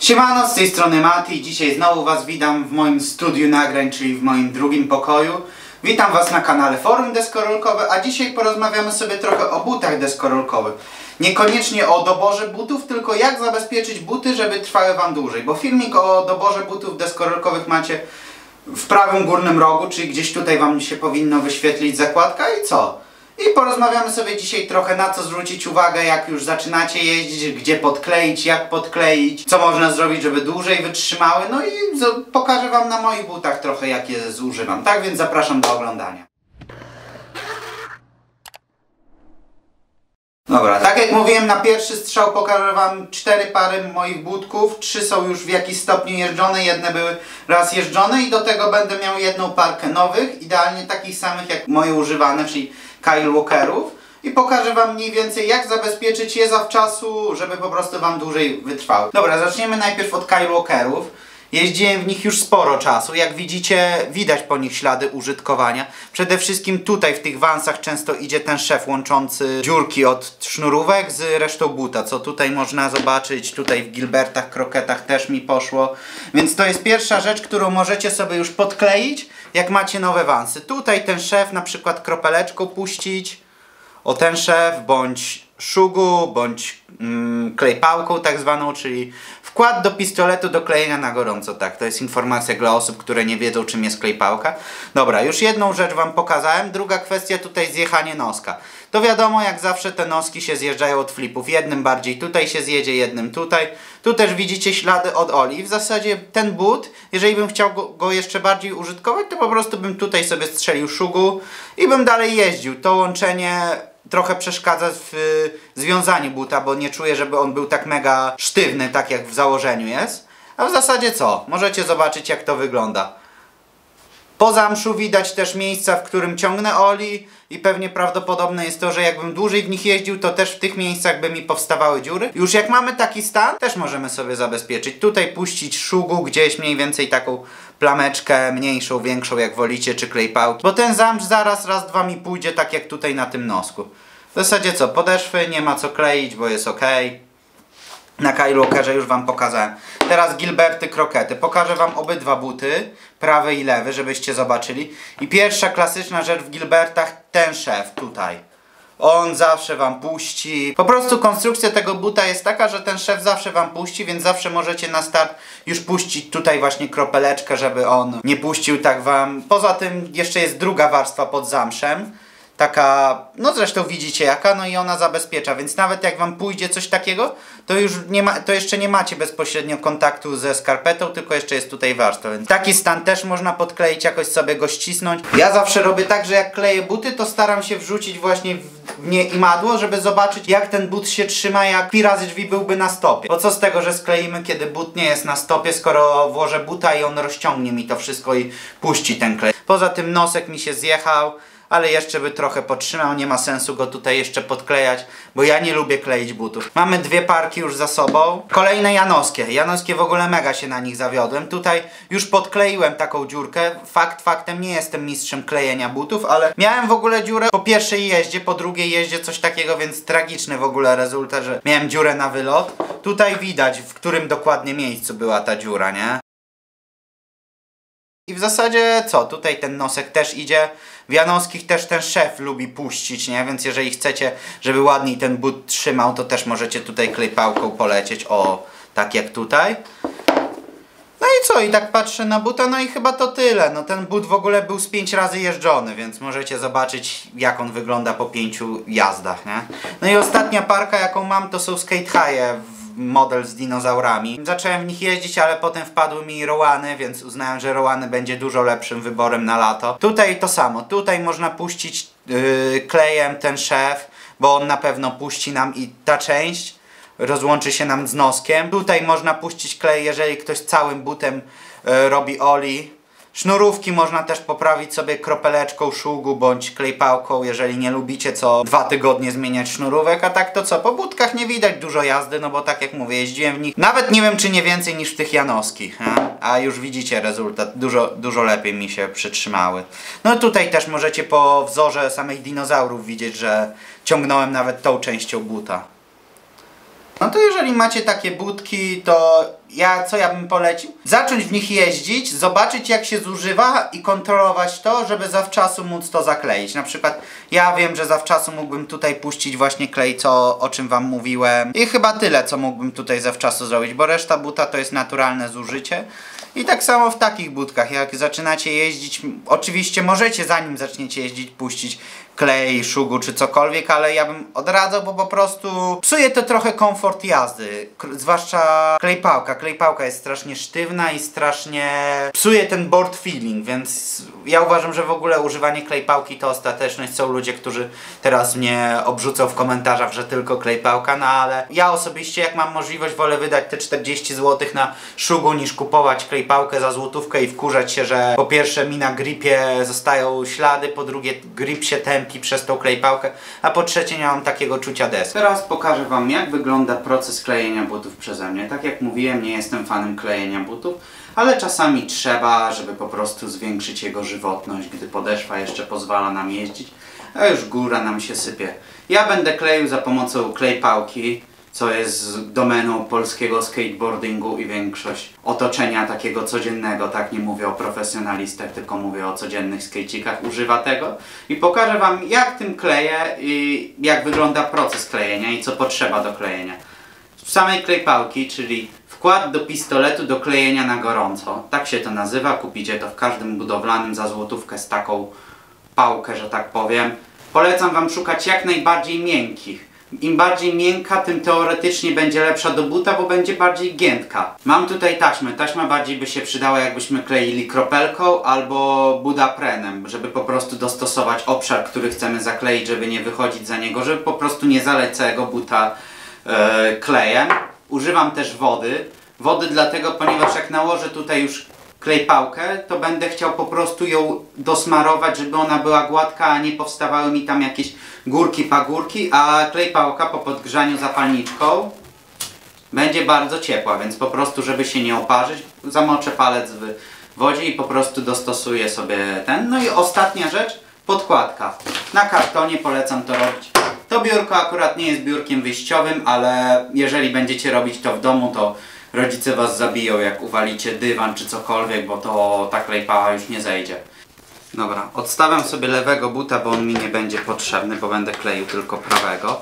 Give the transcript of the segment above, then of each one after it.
Siemano, z tej strony Mati. Dzisiaj znowu Was witam w moim studiu nagrań, czyli w moim drugim pokoju. Witam Was na kanale Forum Deskorolkowe, a dzisiaj porozmawiamy sobie trochę o butach deskorolkowych. Niekoniecznie o doborze butów, tylko jak zabezpieczyć buty, żeby trwały Wam dłużej. Bo filmik o doborze butów deskorolkowych macie w prawym górnym rogu, czyli gdzieś tutaj Wam się powinno wyświetlić zakładka i co? I porozmawiamy sobie dzisiaj trochę na co zwrócić uwagę, jak już zaczynacie jeździć, gdzie podkleić, jak podkleić, co można zrobić, żeby dłużej wytrzymały. No i pokażę Wam na moich butach trochę, jak je zużywam. Tak więc zapraszam do oglądania. Dobra, tak jak mówiłem, na pierwszy strzał pokażę Wam cztery pary moich butków. Trzy są już w jakiś stopniu jeżdżone, jedne były raz jeżdżone i do tego będę miał jedną parkę nowych, idealnie takich samych jak moje używane, czyli Kyle Walkerów. I pokażę Wam mniej więcej jak zabezpieczyć je zawczasu, żeby po prostu Wam dłużej wytrwały. Dobra, zaczniemy najpierw od Kyle Walkerów. Jeździłem w nich już sporo czasu. Jak widzicie, widać po nich ślady użytkowania. Przede wszystkim tutaj w tych wansach często idzie ten szef łączący dziurki od sznurówek z resztą buta, co tutaj można zobaczyć. Tutaj w Gilbertach, kroketach też mi poszło. Więc to jest pierwsza rzecz, którą możecie sobie już podkleić, jak macie nowe wansy. Tutaj ten szef na przykład kropeleczką puścić o ten szef, bądź szugu, bądź mm, klejpałką tak zwaną, czyli wkład do pistoletu do klejenia na gorąco. Tak, to jest informacja dla osób, które nie wiedzą czym jest klejpałka. Dobra, już jedną rzecz Wam pokazałem. Druga kwestia tutaj zjechanie noska. To wiadomo, jak zawsze te noski się zjeżdżają od flipów. Jednym bardziej tutaj się zjedzie, jednym tutaj. Tu też widzicie ślady od Oli. W zasadzie ten but, jeżeli bym chciał go, go jeszcze bardziej użytkować, to po prostu bym tutaj sobie strzelił szugu i bym dalej jeździł. To łączenie trochę przeszkadza w y, związaniu buta, bo nie czuję, żeby on był tak mega sztywny, tak jak w założeniu jest. A w zasadzie co? Możecie zobaczyć jak to wygląda. Po zamszu widać też miejsca, w którym ciągnę oli i pewnie prawdopodobne jest to, że jakbym dłużej w nich jeździł, to też w tych miejscach by mi powstawały dziury. Już jak mamy taki stan, też możemy sobie zabezpieczyć. Tutaj puścić szugu gdzieś mniej więcej taką plameczkę mniejszą, większą jak wolicie, czy klejpałki. Bo ten zamsz zaraz raz, dwa mi pójdzie tak jak tutaj na tym nosku. W zasadzie co, podeszwy nie ma co kleić, bo jest ok. Na Kyle Walkerze już Wam pokazałem. Teraz Gilberty krokety. Pokażę Wam obydwa buty, prawy i lewy, żebyście zobaczyli. I pierwsza klasyczna rzecz w Gilbertach, ten szef tutaj. On zawsze Wam puści. Po prostu konstrukcja tego buta jest taka, że ten szef zawsze Wam puści, więc zawsze możecie na start już puścić tutaj właśnie kropeleczkę, żeby on nie puścił tak Wam. Poza tym jeszcze jest druga warstwa pod zamszem taka, no zresztą widzicie jaka, no i ona zabezpiecza, więc nawet jak wam pójdzie coś takiego, to już nie ma, to jeszcze nie macie bezpośrednio kontaktu ze skarpetą, tylko jeszcze jest tutaj warstwa, więc taki stan też można podkleić, jakoś sobie go ścisnąć. Ja zawsze robię tak, że jak kleję buty, to staram się wrzucić właśnie w nie imadło, żeby zobaczyć jak ten but się trzyma, jak pi razy drzwi byłby na stopie. Bo co z tego, że skleimy, kiedy but nie jest na stopie, skoro włożę buta i on rozciągnie mi to wszystko i puści ten klej. Poza tym nosek mi się zjechał, ale jeszcze by trochę potrzymał, nie ma sensu go tutaj jeszcze podklejać, bo ja nie lubię kleić butów. Mamy dwie parki już za sobą. Kolejne janowskie. Janowskie w ogóle mega się na nich zawiodłem. Tutaj już podkleiłem taką dziurkę. Fakt faktem nie jestem mistrzem klejenia butów, ale miałem w ogóle dziurę po pierwszej jeździe, po drugiej jeździe coś takiego, więc tragiczny w ogóle rezultat, że miałem dziurę na wylot. Tutaj widać, w którym dokładnie miejscu była ta dziura, nie? I w zasadzie co? Tutaj ten nosek też idzie. W Janowskich też ten szef lubi puścić, nie? Więc jeżeli chcecie, żeby ładniej ten but trzymał, to też możecie tutaj klejpałką polecieć. O, tak jak tutaj. No i co? I tak patrzę na buta, no i chyba to tyle. No ten but w ogóle był z 5 razy jeżdżony, więc możecie zobaczyć jak on wygląda po pięciu jazdach, nie? No i ostatnia parka jaką mam to są skate model z dinozaurami. Zacząłem w nich jeździć, ale potem wpadły mi Rołany, więc uznałem, że Rołany będzie dużo lepszym wyborem na lato. Tutaj to samo. Tutaj można puścić yy, klejem ten szef, bo on na pewno puści nam i ta część rozłączy się nam z noskiem. Tutaj można puścić klej, jeżeli ktoś całym butem yy, robi oli. Sznurówki można też poprawić sobie kropeleczką szugu bądź klejpałką, jeżeli nie lubicie co dwa tygodnie zmieniać sznurówek, a tak to co, po budkach nie widać dużo jazdy, no bo tak jak mówię, jeździłem w nich nawet nie wiem czy nie więcej niż w tych janowskich, a, a już widzicie rezultat, dużo, dużo lepiej mi się przytrzymały. No tutaj też możecie po wzorze samych dinozaurów widzieć, że ciągnąłem nawet tą częścią buta. No to jeżeli macie takie budki, to ja, co ja bym polecił? Zacząć w nich jeździć, zobaczyć jak się zużywa i kontrolować to, żeby zawczasu móc to zakleić. Na przykład ja wiem, że zawczasu mógłbym tutaj puścić właśnie klej, co, o czym wam mówiłem. I chyba tyle, co mógłbym tutaj zawczasu zrobić, bo reszta buta to jest naturalne zużycie. I tak samo w takich budkach, jak zaczynacie jeździć, oczywiście możecie zanim zaczniecie jeździć puścić klej, szugu czy cokolwiek, ale ja bym odradzał, bo po prostu psuje to trochę komfort jazdy. K zwłaszcza klejpałka. Klejpałka jest strasznie sztywna i strasznie psuje ten board feeling, więc ja uważam, że w ogóle używanie klejpałki to ostateczność. Są ludzie, którzy teraz mnie obrzucą w komentarzach, że tylko klejpałka, no ale ja osobiście jak mam możliwość wolę wydać te 40 zł na szugu niż kupować klejpałkę za złotówkę i wkurzać się, że po pierwsze mi na gripie zostają ślady, po drugie grip się tępi przez tą klejpałkę, a po trzecie nie mam takiego czucia deski. Teraz pokażę Wam jak wygląda proces klejenia butów przeze mnie. Tak jak mówiłem, nie jestem fanem klejenia butów, ale czasami trzeba, żeby po prostu zwiększyć jego żywotność, gdy podeszwa jeszcze pozwala nam jeździć, a już góra nam się sypie. Ja będę kleił za pomocą klejpałki, co jest domeną polskiego skateboardingu i większość otoczenia takiego codziennego, tak nie mówię o profesjonalistach, tylko mówię o codziennych skejcikach, używa tego i pokażę Wam jak tym kleję i jak wygląda proces klejenia i co potrzeba do klejenia. Z samej klejpałki, czyli wkład do pistoletu do klejenia na gorąco, tak się to nazywa, kupicie to w każdym budowlanym za złotówkę z taką pałkę, że tak powiem. Polecam Wam szukać jak najbardziej miękkich im bardziej miękka, tym teoretycznie będzie lepsza do buta, bo będzie bardziej giętka. Mam tutaj taśmę. Taśma bardziej by się przydała, jakbyśmy kleili kropelką albo budaprenem, żeby po prostu dostosować obszar, który chcemy zakleić, żeby nie wychodzić za niego, żeby po prostu nie zaleć całego buta e, klejem. Używam też wody. Wody dlatego, ponieważ jak nałożę tutaj już klejpałkę, to będę chciał po prostu ją dosmarować, żeby ona była gładka, a nie powstawały mi tam jakieś górki, pagórki, a klejpałka po podgrzaniu zapalniczką będzie bardzo ciepła, więc po prostu, żeby się nie oparzyć, zamoczę palec w wodzie i po prostu dostosuję sobie ten. No i ostatnia rzecz, podkładka. Na kartonie polecam to robić. To biurko akurat nie jest biurkiem wyjściowym, ale jeżeli będziecie robić to w domu, to rodzice was zabiją, jak uwalicie dywan czy cokolwiek, bo to ta klejpała już nie zejdzie. Dobra, odstawiam sobie lewego buta, bo on mi nie będzie potrzebny, bo będę kleił tylko prawego.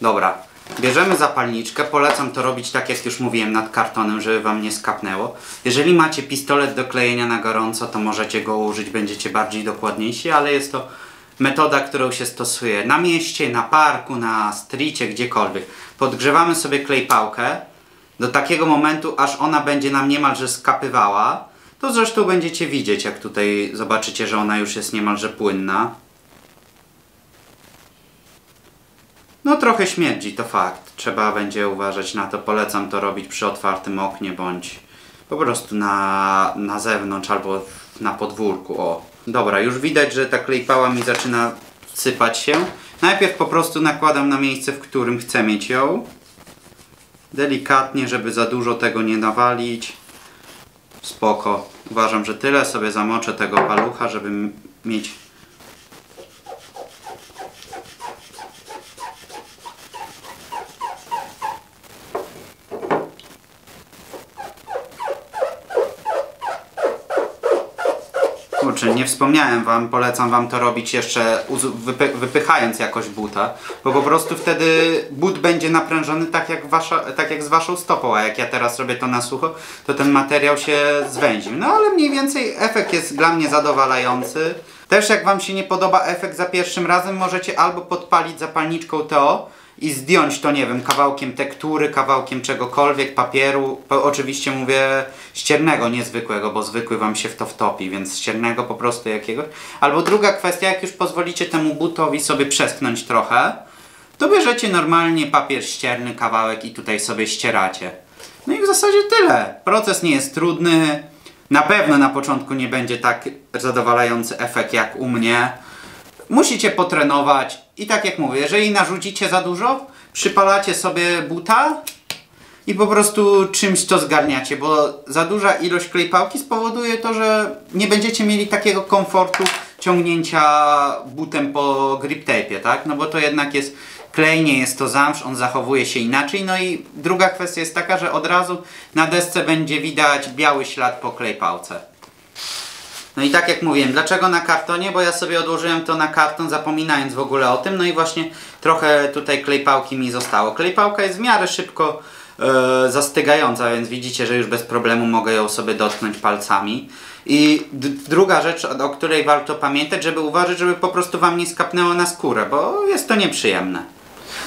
Dobra, bierzemy zapalniczkę, polecam to robić tak jak już mówiłem nad kartonem, żeby wam nie skapnęło. Jeżeli macie pistolet do klejenia na gorąco, to możecie go użyć, będziecie bardziej dokładniejsi, ale jest to metoda, którą się stosuje na mieście, na parku, na stricie, gdziekolwiek. Podgrzewamy sobie klejpałkę, do takiego momentu, aż ona będzie nam niemalże skapywała. To zresztą będziecie widzieć, jak tutaj zobaczycie, że ona już jest niemalże płynna. No trochę śmierdzi, to fakt. Trzeba będzie uważać na to. Polecam to robić przy otwartym oknie, bądź po prostu na, na zewnątrz albo na podwórku. O, dobra, już widać, że ta klejpała mi zaczyna sypać się. Najpierw po prostu nakładam na miejsce, w którym chcę mieć ją delikatnie, żeby za dużo tego nie nawalić. Spoko. Uważam, że tyle. Sobie zamoczę tego palucha, żeby mieć nie wspomniałem wam, polecam wam to robić jeszcze wypy wypychając jakoś buta, bo po prostu wtedy but będzie naprężony tak jak, wasza, tak jak z waszą stopą, a jak ja teraz robię to na sucho, to ten materiał się zwęził. No ale mniej więcej efekt jest dla mnie zadowalający. Też jak wam się nie podoba efekt za pierwszym razem, możecie albo podpalić zapalniczką TO, i zdjąć to, nie wiem, kawałkiem tektury, kawałkiem czegokolwiek, papieru. oczywiście mówię ściernego, niezwykłego, bo zwykły wam się w to wtopi, więc ściernego po prostu jakiegoś. Albo druga kwestia, jak już pozwolicie temu butowi sobie przesknąć trochę, to bierzecie normalnie papier ścierny, kawałek i tutaj sobie ścieracie. No i w zasadzie tyle. Proces nie jest trudny. Na pewno na początku nie będzie tak zadowalający efekt jak u mnie. Musicie potrenować i tak jak mówię, jeżeli narzucicie za dużo, przypalacie sobie buta i po prostu czymś to zgarniacie, bo za duża ilość klejpałki spowoduje to, że nie będziecie mieli takiego komfortu ciągnięcia butem po grip tape'ie, tak? No bo to jednak jest klej, nie jest to zamsz, on zachowuje się inaczej. No i druga kwestia jest taka, że od razu na desce będzie widać biały ślad po klejpałce. No i tak jak mówiłem, dlaczego na kartonie? Bo ja sobie odłożyłem to na karton, zapominając w ogóle o tym. No i właśnie trochę tutaj klejpałki mi zostało. Klejpałka jest w miarę szybko e, zastygająca, więc widzicie, że już bez problemu mogę ją sobie dotknąć palcami. I druga rzecz, o której warto pamiętać, żeby uważać, żeby po prostu Wam nie skapnęło na skórę, bo jest to nieprzyjemne.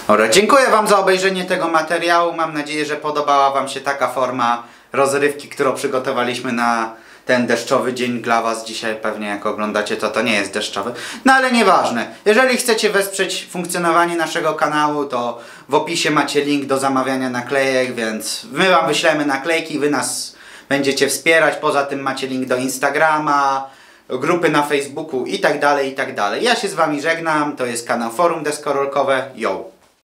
Dobra, dziękuję Wam za obejrzenie tego materiału. Mam nadzieję, że podobała Wam się taka forma rozrywki, którą przygotowaliśmy na ten deszczowy dzień dla Was. Dzisiaj pewnie jak oglądacie to, to nie jest deszczowy. No ale nieważne. Jeżeli chcecie wesprzeć funkcjonowanie naszego kanału, to w opisie macie link do zamawiania naklejek, więc my Wam wyślemy naklejki, Wy nas będziecie wspierać. Poza tym macie link do Instagrama, grupy na Facebooku i tak dalej, i tak dalej. Ja się z Wami żegnam. To jest kanał Forum Deskorolkowe. Yo!